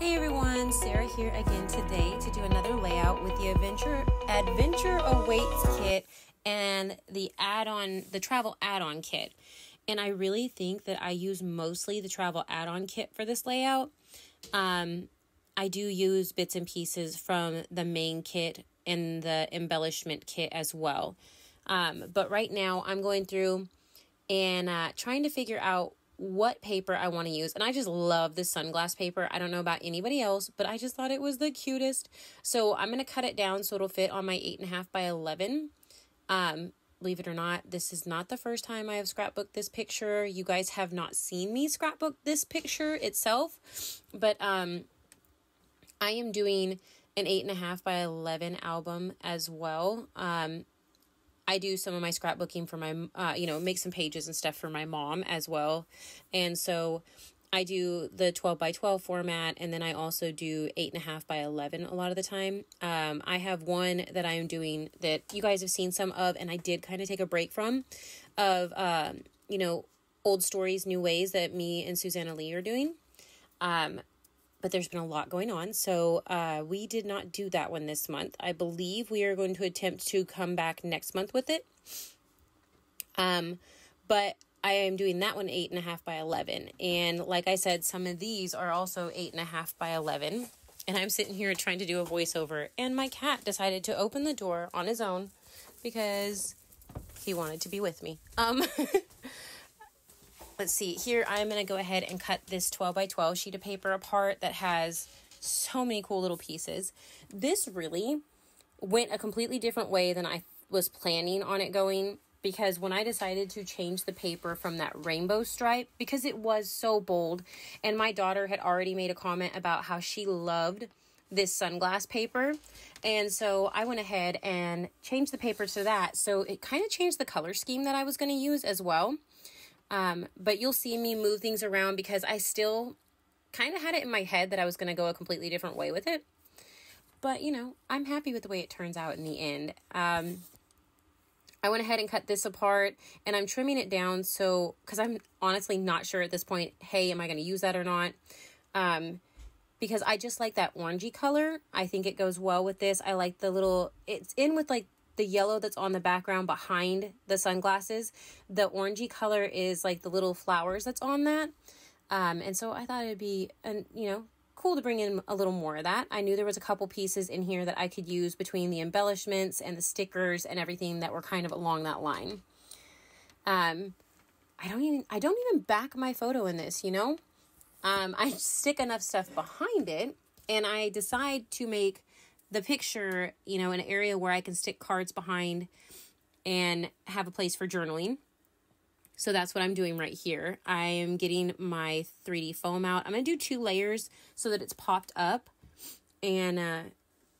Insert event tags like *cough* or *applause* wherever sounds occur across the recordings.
Hey everyone, Sarah here again today to do another layout with the Adventure Adventure Awaits kit and the add-on the travel add-on kit. And I really think that I use mostly the travel add-on kit for this layout. Um, I do use bits and pieces from the main kit and the embellishment kit as well. Um, but right now I'm going through and uh, trying to figure out what paper I want to use. And I just love this sunglass paper. I don't know about anybody else, but I just thought it was the cutest. So I'm going to cut it down so it'll fit on my 8.5 by 11. Um, believe it or not, this is not the first time I have scrapbooked this picture. You guys have not seen me scrapbook this picture itself, but um, I am doing an 8.5 by 11 album as well. Um, I do some of my scrapbooking for my, uh, you know, make some pages and stuff for my mom as well. And so I do the 12 by 12 format, and then I also do 8.5 by 11 a lot of the time. Um, I have one that I'm doing that you guys have seen some of, and I did kind of take a break from of, um, you know, old stories, new ways that me and Susanna Lee are doing. Um, but there's been a lot going on. So uh, we did not do that one this month. I believe we are going to attempt to come back next month with it. Um, but I am doing that one eight and a half by 11. And like I said, some of these are also eight and a half by 11. And I'm sitting here trying to do a voiceover. And my cat decided to open the door on his own because he wanted to be with me. Um, *laughs* let's see here i'm going to go ahead and cut this 12 by 12 sheet of paper apart that has so many cool little pieces this really went a completely different way than i was planning on it going because when i decided to change the paper from that rainbow stripe because it was so bold and my daughter had already made a comment about how she loved this sunglass paper and so I went ahead and changed the paper to that. So it kind of changed the color scheme that I was going to use as well. Um, but you'll see me move things around because I still kind of had it in my head that I was going to go a completely different way with it. But, you know, I'm happy with the way it turns out in the end. Um, I went ahead and cut this apart and I'm trimming it down so, because I'm honestly not sure at this point, hey, am I going to use that or not? Um, because I just like that orangey color. I think it goes well with this. I like the little, it's in with like the yellow that's on the background behind the sunglasses. The orangey color is like the little flowers that's on that. Um, and so I thought it'd be, an, you know, cool to bring in a little more of that. I knew there was a couple pieces in here that I could use between the embellishments and the stickers and everything that were kind of along that line. Um, I don't even I don't even back my photo in this, you know. Um, I *laughs* stick enough stuff behind it, and I decide to make the picture, you know, an area where I can stick cards behind and have a place for journaling. So that's what I'm doing right here. I am getting my 3D foam out. I'm going to do two layers so that it's popped up and uh,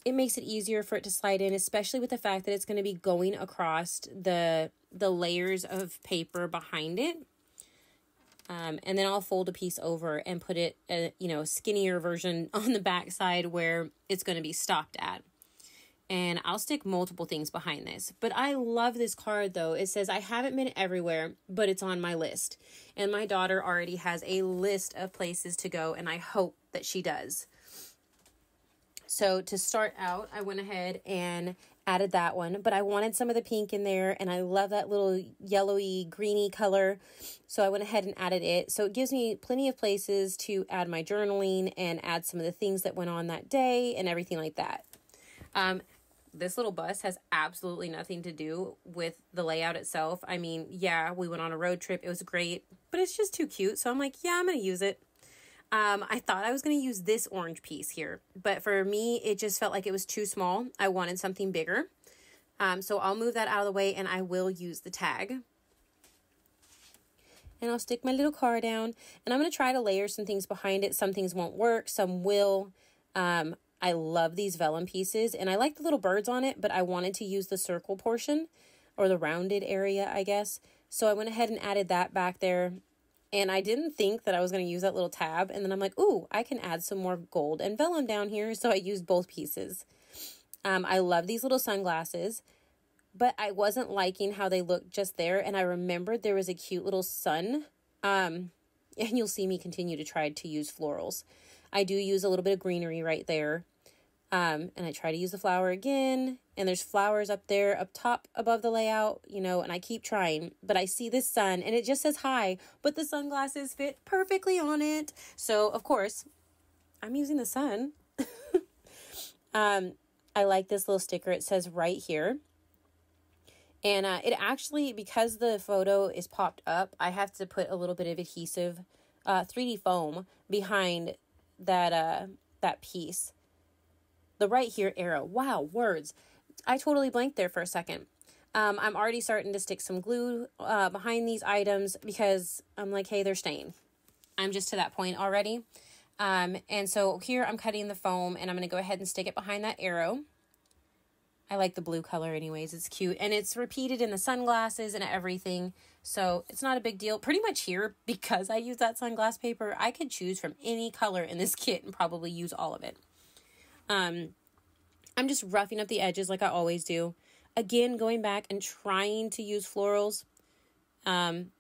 it makes it easier for it to slide in, especially with the fact that it's going to be going across the the layers of paper behind it. Um, and then I'll fold a piece over and put it, a, uh, you know, skinnier version *laughs* on the back side where it's going to be stopped at. And I'll stick multiple things behind this. But I love this card though. It says, I haven't been everywhere, but it's on my list. And my daughter already has a list of places to go, and I hope that she does. So to start out, I went ahead and added that one, but I wanted some of the pink in there and I love that little yellowy greeny color. So I went ahead and added it. So it gives me plenty of places to add my journaling and add some of the things that went on that day and everything like that. Um, this little bus has absolutely nothing to do with the layout itself. I mean, yeah, we went on a road trip. It was great, but it's just too cute. So I'm like, yeah, I'm going to use it. Um, I thought I was going to use this orange piece here, but for me, it just felt like it was too small. I wanted something bigger. Um, so I'll move that out of the way and I will use the tag. And I'll stick my little car down and I'm going to try to layer some things behind it. Some things won't work, some will. Um, I love these vellum pieces and I like the little birds on it, but I wanted to use the circle portion or the rounded area, I guess. So I went ahead and added that back there and I didn't think that I was going to use that little tab. And then I'm like, ooh, I can add some more gold and vellum down here. So I used both pieces. Um, I love these little sunglasses, but I wasn't liking how they looked just there. And I remembered there was a cute little sun. Um, *laughs* and you'll see me continue to try to use florals. I do use a little bit of greenery right there. Um, and I try to use the flower again, and there's flowers up there, up top above the layout, you know, and I keep trying, but I see this sun and it just says hi, but the sunglasses fit perfectly on it. So, of course, I'm using the sun. *laughs* um, I like this little sticker. It says right here. And uh, it actually, because the photo is popped up, I have to put a little bit of adhesive, uh, 3D foam behind that uh, that piece. The right here arrow. Wow, words. I totally blanked there for a second. Um, I'm already starting to stick some glue uh, behind these items because I'm like, hey, they're staying. I'm just to that point already. Um, and so here I'm cutting the foam and I'm going to go ahead and stick it behind that arrow. I like the blue color anyways. It's cute. And it's repeated in the sunglasses and everything. So it's not a big deal. Pretty much here, *laughs* because I use that sunglass paper, I could choose from any color in this kit and probably use all of it. Um, I'm just roughing up the edges like I always do. Again, going back and trying to use florals. Um,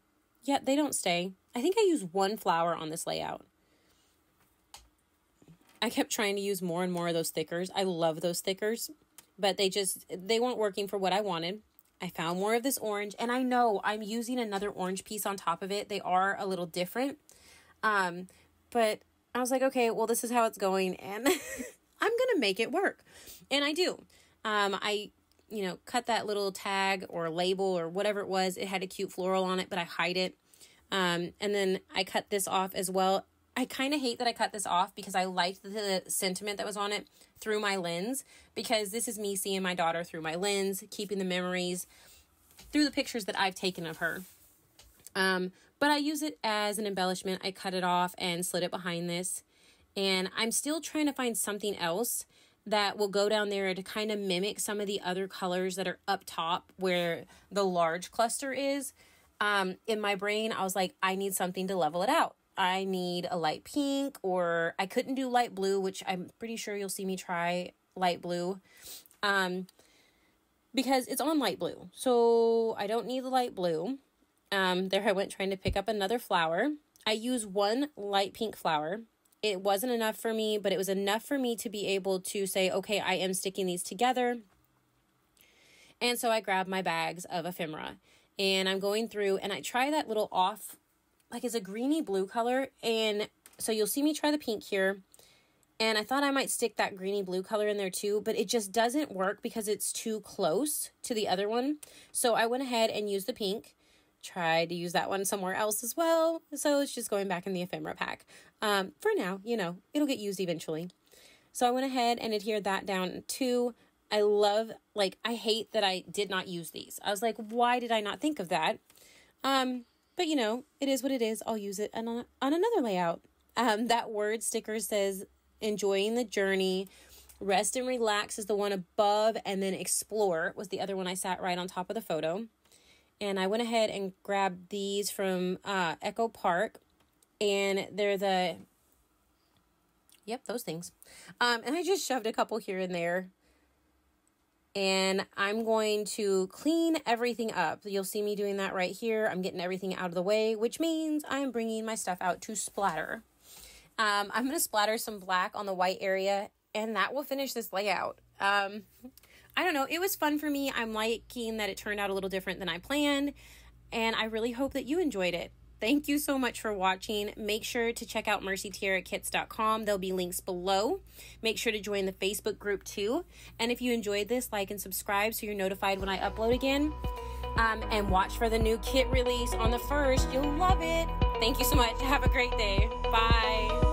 yeah, they don't stay. I think I use one flower on this layout. I kept trying to use more and more of those thickers. I love those thickers but they just they weren't working for what I wanted. I found more of this orange and I know I'm using another orange piece on top of it. They are a little different. Um, but I was like, okay, well this is how it's going and *laughs* I'm going to make it work. And I do. Um, I you know, cut that little tag or label or whatever it was. It had a cute floral on it, but I hide it. Um, and then I cut this off as well. I kind of hate that I cut this off because I liked the sentiment that was on it through my lens because this is me seeing my daughter through my lens, keeping the memories through the pictures that I've taken of her. Um, but I use it as an embellishment. I cut it off and slid it behind this. And I'm still trying to find something else that will go down there to kind of mimic some of the other colors that are up top where the large cluster is. Um, in my brain, I was like, I need something to level it out. I need a light pink or I couldn't do light blue, which I'm pretty sure you'll see me try light blue. Um, because it's on light blue. So I don't need the light blue. Um, there I went trying to pick up another flower. I use one light pink flower. It wasn't enough for me, but it was enough for me to be able to say, okay, I am sticking these together. And so I grabbed my bags of ephemera and I'm going through and I try that little off like is a greeny blue color. And so you'll see me try the pink here. And I thought I might stick that greeny blue color in there too, but it just doesn't work because it's too close to the other one. So I went ahead and used the pink. Tried to use that one somewhere else as well. So it's just going back in the ephemera pack. Um, for now, you know, it'll get used eventually. So I went ahead and adhered that down too. I love, like, I hate that I did not use these. I was like, why did I not think of that? Um, but you know, it is what it is. I'll use it on, on another layout. Um, that word sticker says enjoying the journey. Rest and relax is the one above, and then explore was the other one I sat right on top of the photo. And I went ahead and grabbed these from uh, Echo Park, and they're the yep those things. Um, and I just shoved a couple here and there and I'm going to clean everything up. You'll see me doing that right here. I'm getting everything out of the way, which means I'm bringing my stuff out to splatter. Um, I'm going to splatter some black on the white area, and that will finish this layout. Um, I don't know. It was fun for me. I'm liking that it turned out a little different than I planned, and I really hope that you enjoyed it. Thank you so much for watching. Make sure to check out mercytiarakits.com. There'll be links below. Make sure to join the Facebook group too. And if you enjoyed this, like and subscribe so you're notified when I upload again. Um, and watch for the new kit release on the 1st. You'll love it. Thank you so much. Have a great day. Bye.